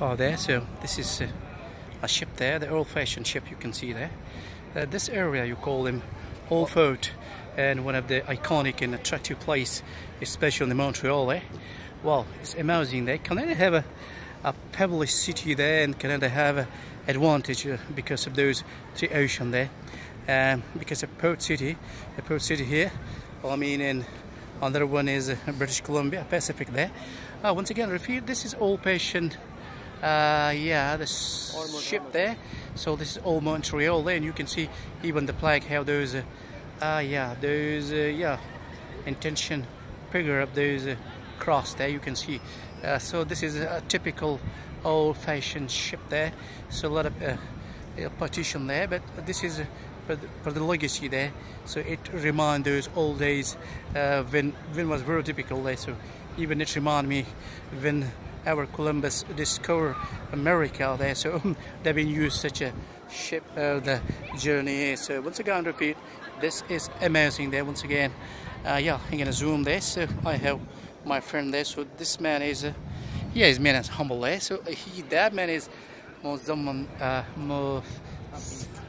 Oh, there. So this is uh, a ship there, the old-fashioned ship you can see there. Uh, this area you call them Old Port and one of the iconic and attractive place, especially in Montreal there. Well, it's amazing there. Canada have a, a pebbly city there and Canada have a advantage uh, because of those three ocean there. Um, because of Port City, the Port City here, I mean, and another one is uh, British Columbia, Pacific there. Uh, once again, repeat, this is old-fashioned uh, yeah, the ship there. So this is all Montreal there, and you can see even the flag how those, uh, uh yeah, those, uh, yeah, intention figure of those uh, cross there. You can see. Uh, so this is a typical old-fashioned ship there. So a lot of uh, partition there, but this is. For the, for the legacy there, so it reminds those old days when when was very typical there. So even it remind me when our Columbus discovered America there. So they've been used such a ship uh, the journey. So once again, repeat, this is amazing there. Once again, uh, yeah, I'm gonna zoom this. So I have my friend there. So this man is, uh, yeah, his man is humble there. So he, that man is Mozaman, uh, Mo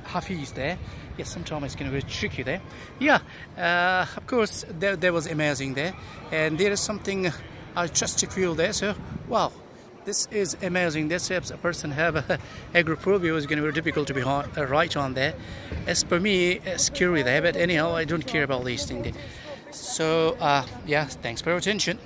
Hafiz there. Yeah, sometimes it's to be tricky there. Yeah, uh, of course, there, there was amazing there. And there is something I just feel there. So, wow, this is amazing. This helps a person have a agoraphobia is going to be difficult to be uh, right on there. As for me, it's scary there, but anyhow, I don't care about these things. So, uh, yeah, thanks for your attention.